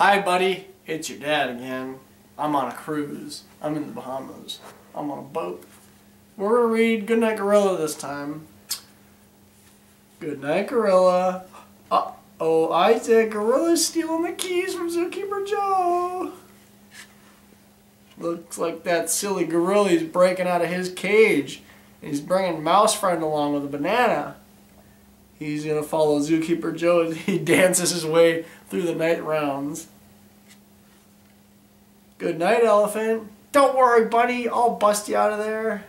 Hi, buddy. It's your dad again. I'm on a cruise. I'm in the Bahamas. I'm on a boat. We're going to read Goodnight Gorilla this time. Goodnight Gorilla. Uh-oh, Isaac. Gorilla's stealing the keys from Zookeeper Joe. Looks like that silly gorilla's breaking out of his cage. He's bringing Mouse Friend along with a banana. He's going to follow Zookeeper Joe as he dances his way through the night rounds. Good night, elephant. Don't worry, buddy. I'll bust you out of there.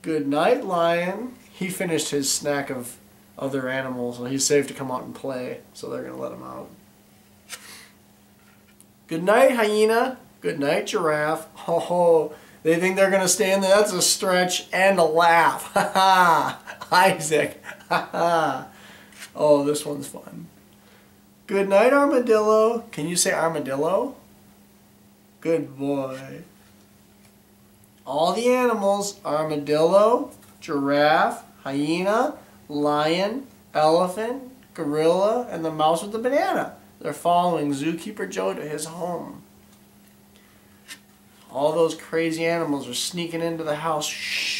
Good night, lion. He finished his snack of other animals, so he's safe to come out and play, so they're going to let him out. Good night, hyena. Good night, giraffe. Oh, ho. they think they're going to stay in there. That's a stretch and a laugh. Ha ha. Isaac. Oh, this one's fun. Good night, armadillo. Can you say armadillo? Good boy. All the animals, armadillo, giraffe, hyena, lion, elephant, gorilla, and the mouse with the banana. They're following Zookeeper Joe to his home. All those crazy animals are sneaking into the house. Shh,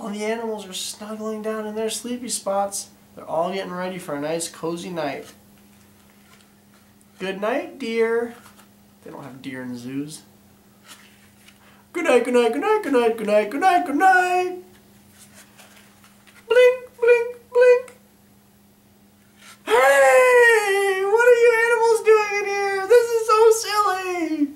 All the animals are snuggling down in their sleepy spots. They're all getting ready for a nice cozy night. Good night, dear. They don't have deer in zoos. Good night, good night, good night, good night, good night, good night, good night. Blink, blink, blink. Hey! What are you animals doing in here? This is so silly.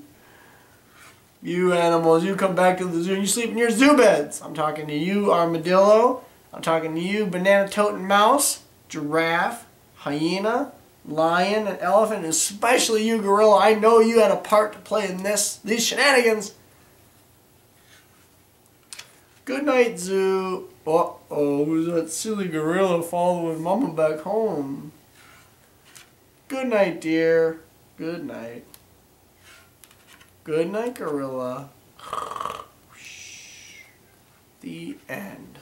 You animals, you come back to the zoo and you sleep in your zoo beds. I'm talking to you, armadillo. I'm talking to you, banana toting mouse, giraffe, hyena, lion, and elephant, especially you, gorilla. I know you had a part to play in this, these shenanigans. Good night, zoo. Uh-oh, who's that silly gorilla following Mama back home? Good night, dear. Good night. Good night, gorilla. The end.